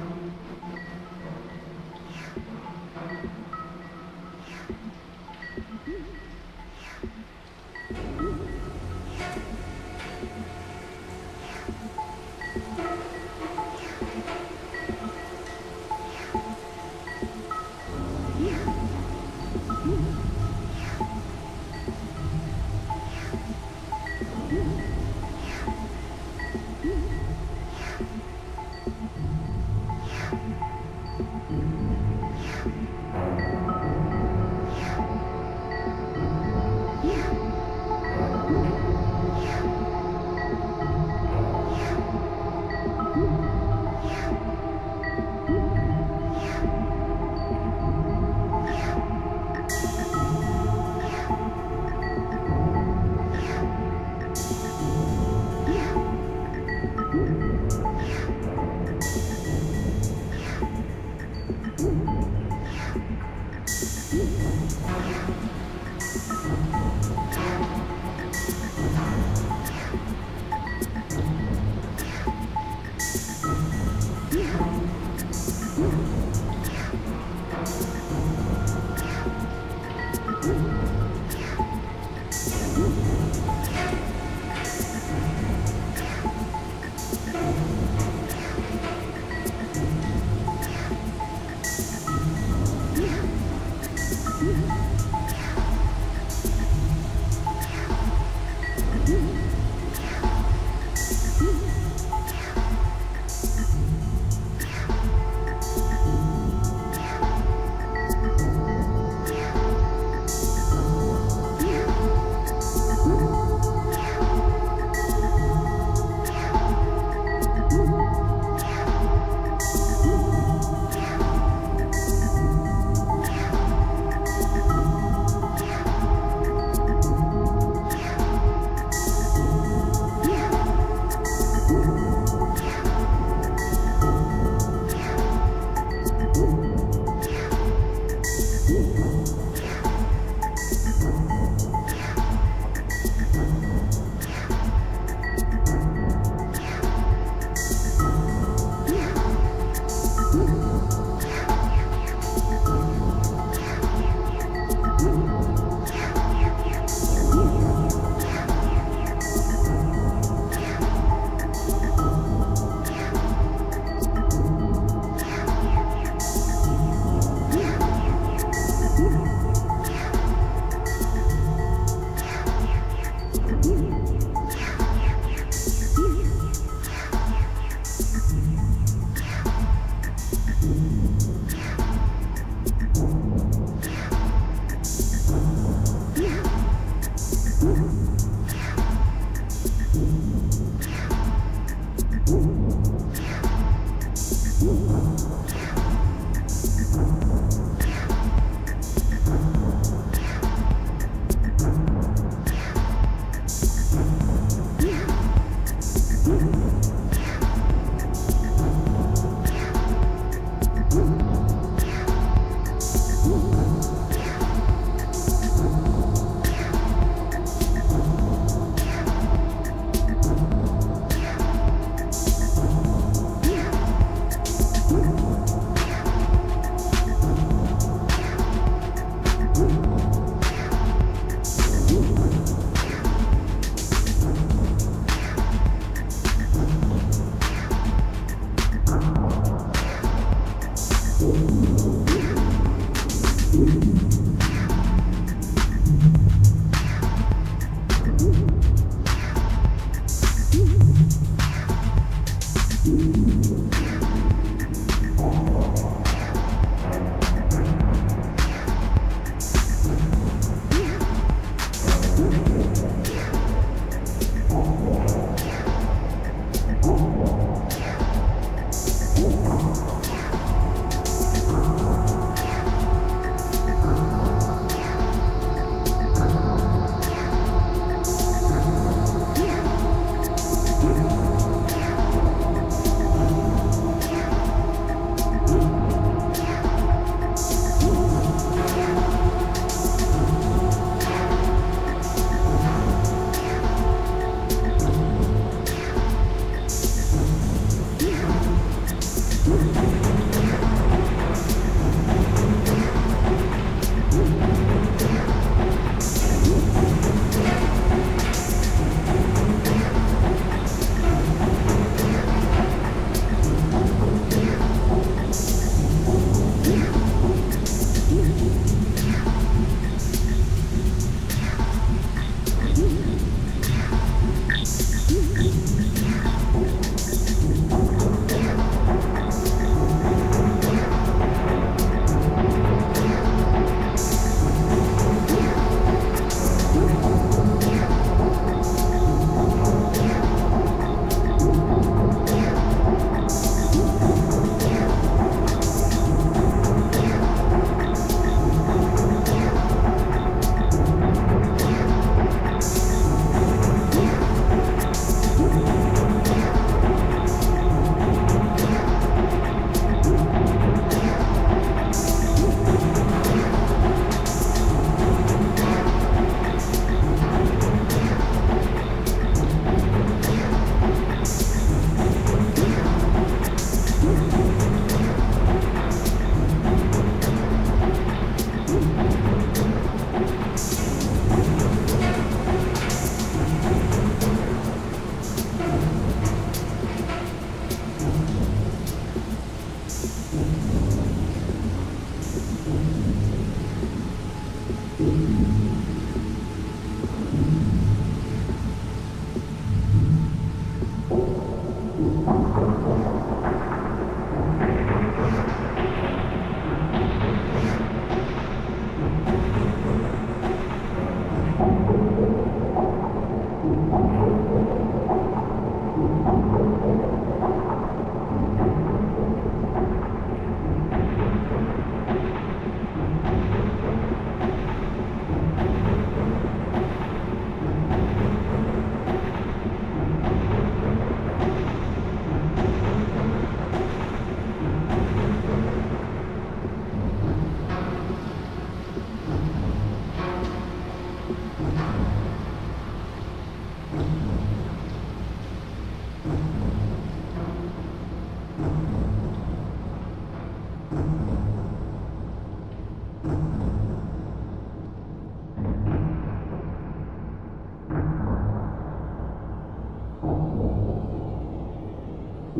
true.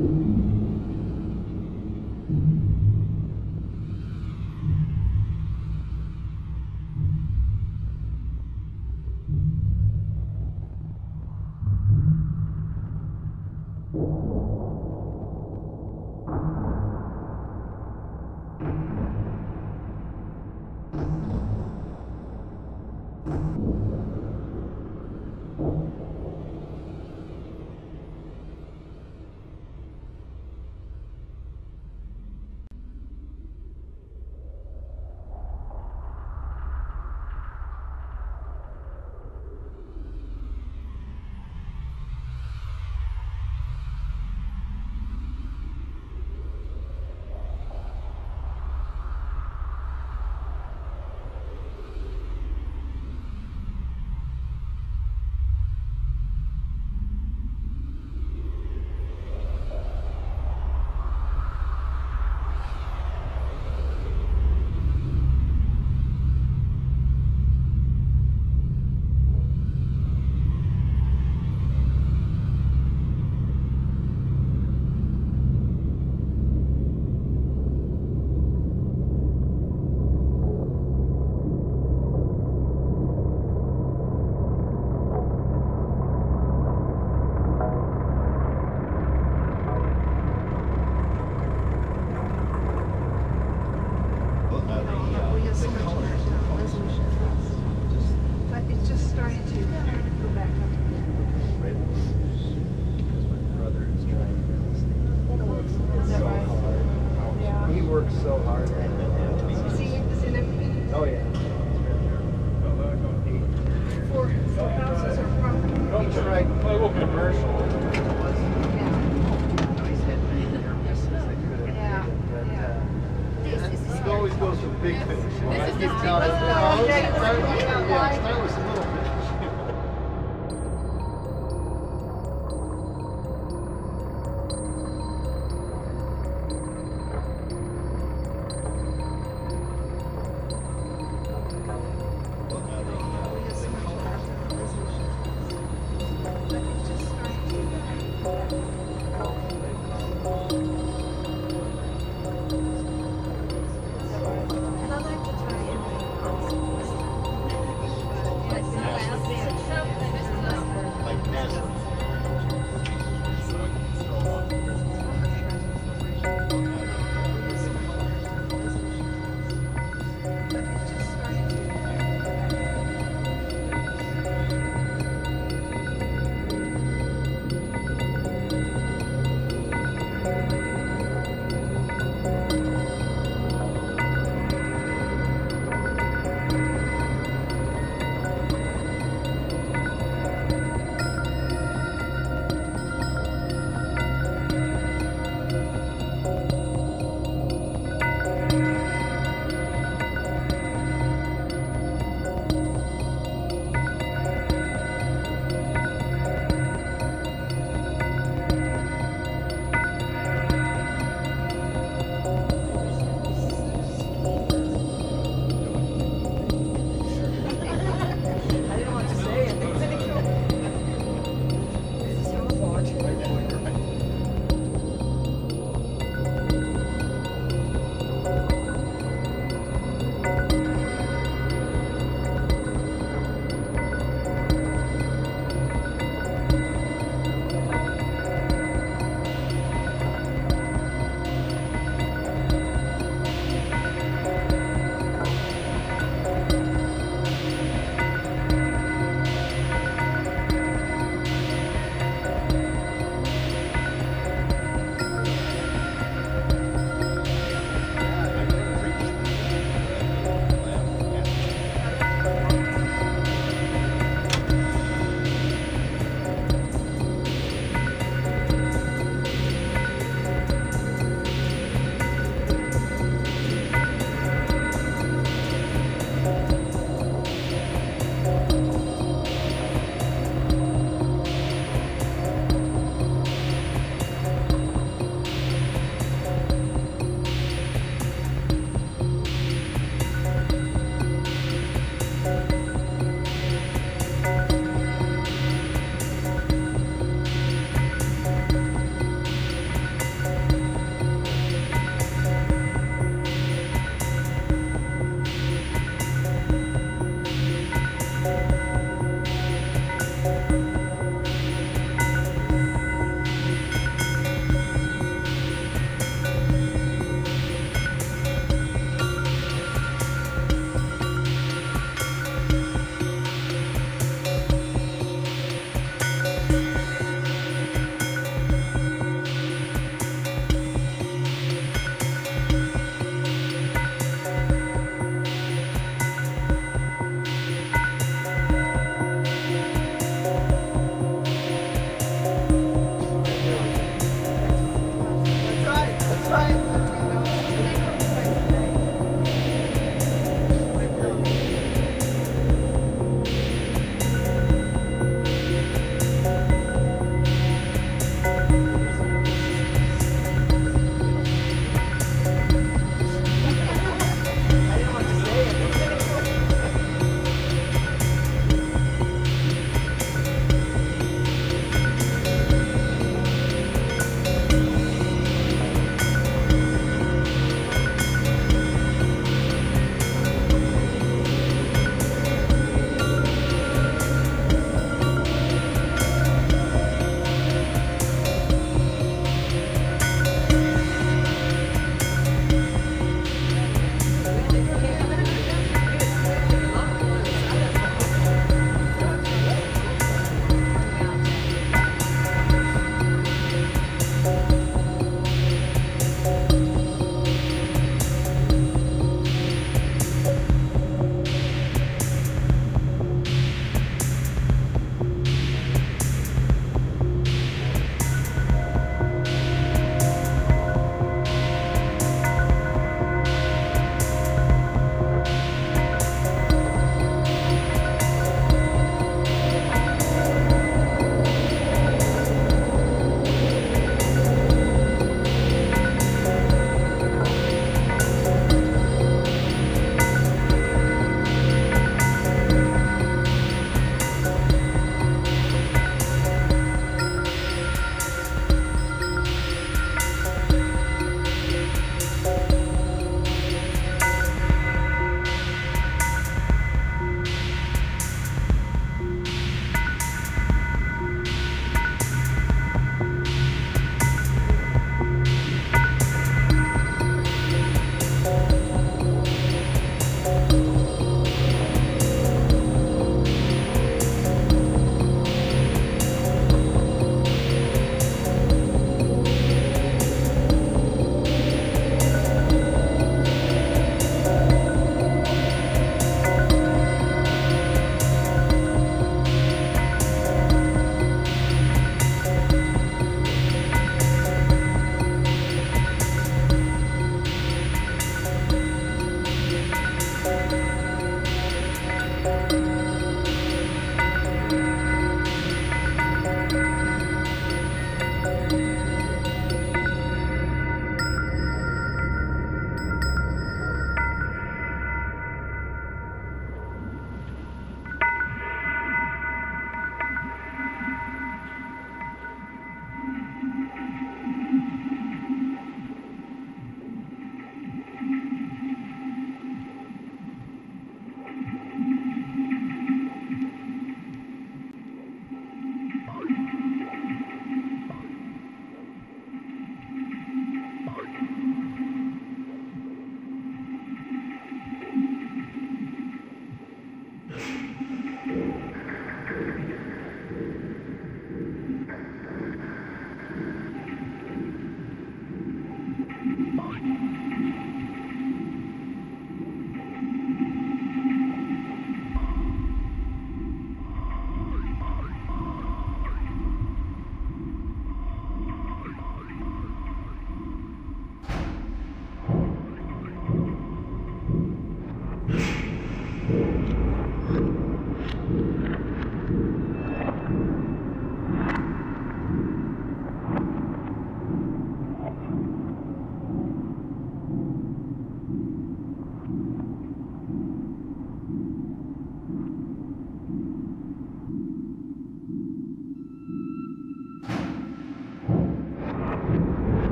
Mm-hmm.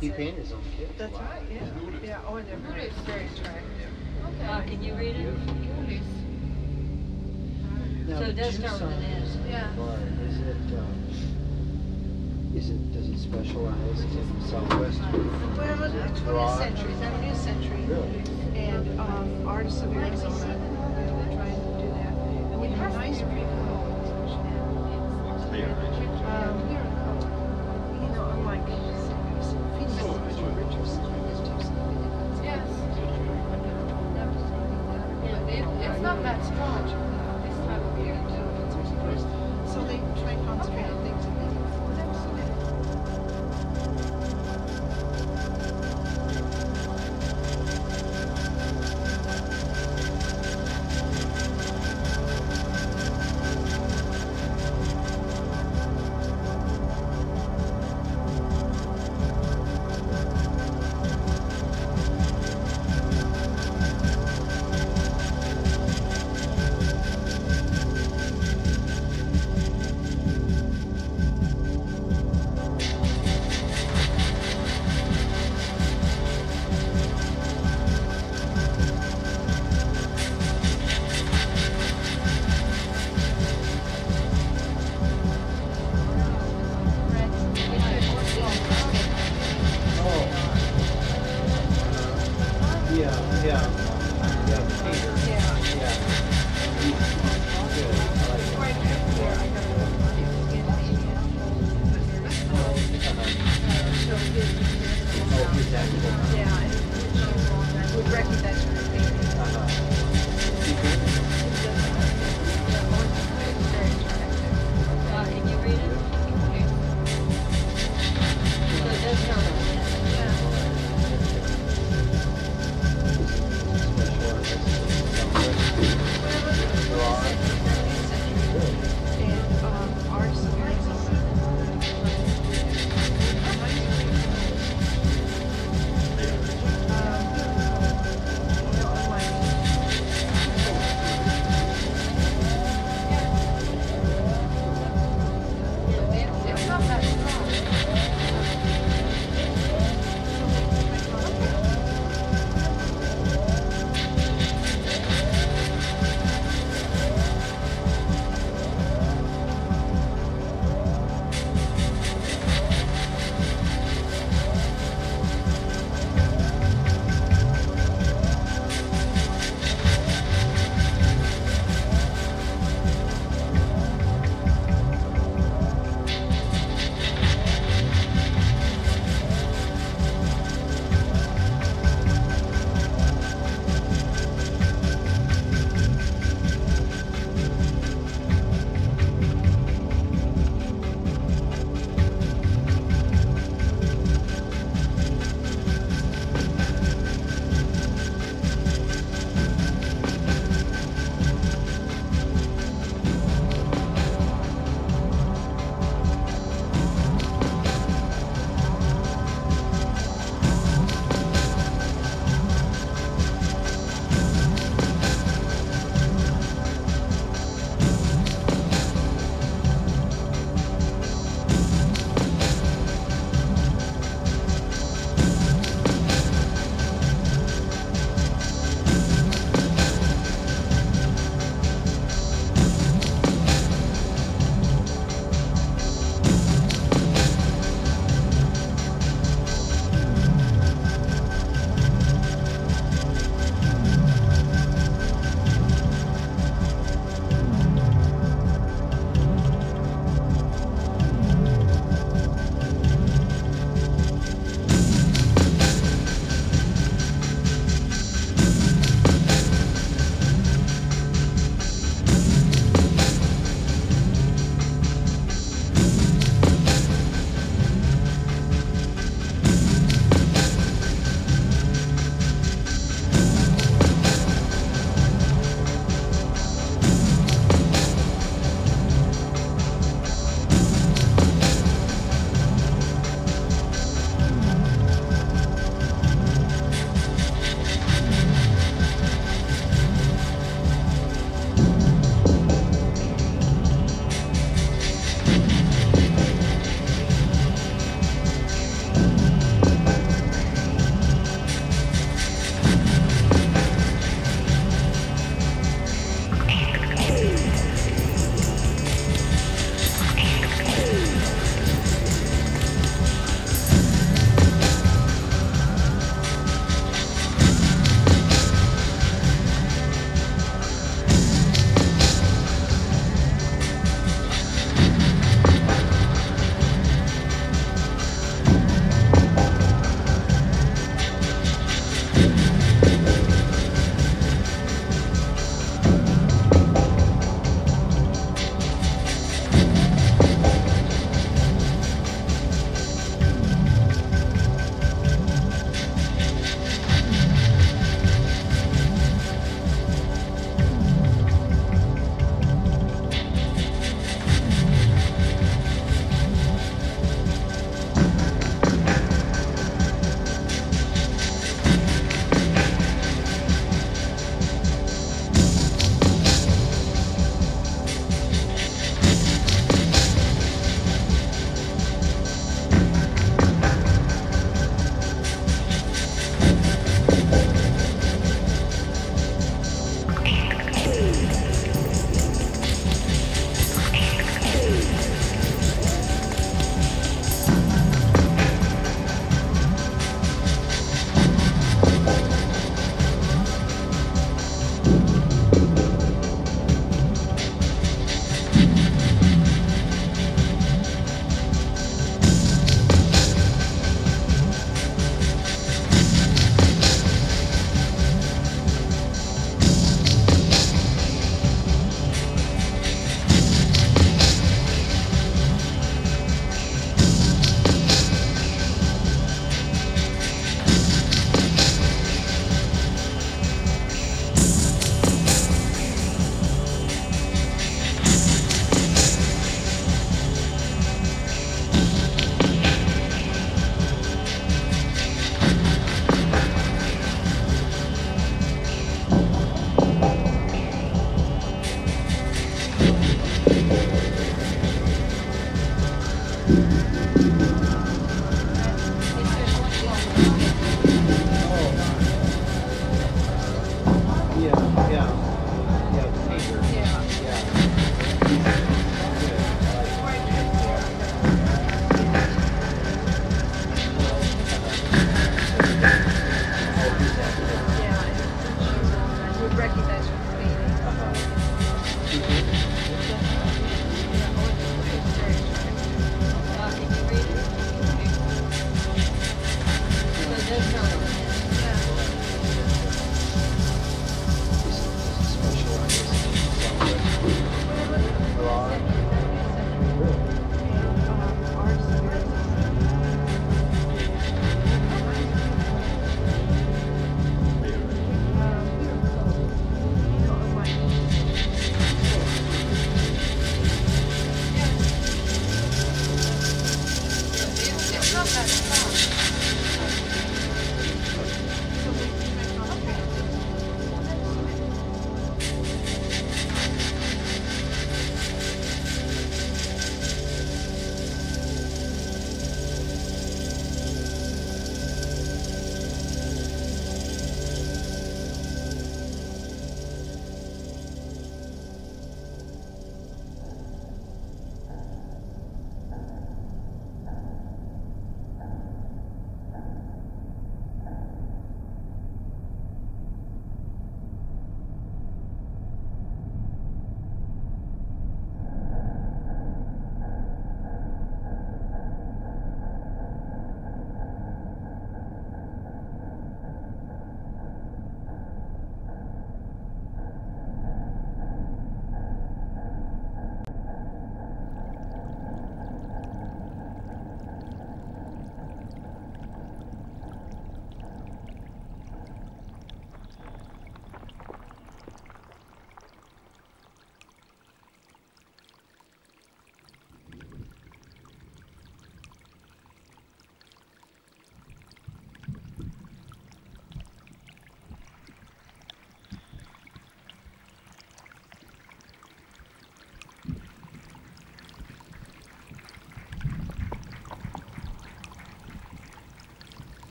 He painted his own kid. That's wow. right, yeah. Yeah, oh, and they're very, very attractive. Okay. Uh, can you read it? Beautiful. Now, so it does start with an S. Yeah. Bar, is it, um, is it, does it specialize in Southwest? Well, it's 20th century, 20th century. Really? And um, artists of Arizona, they were trying to do that. And we have nice people. Um,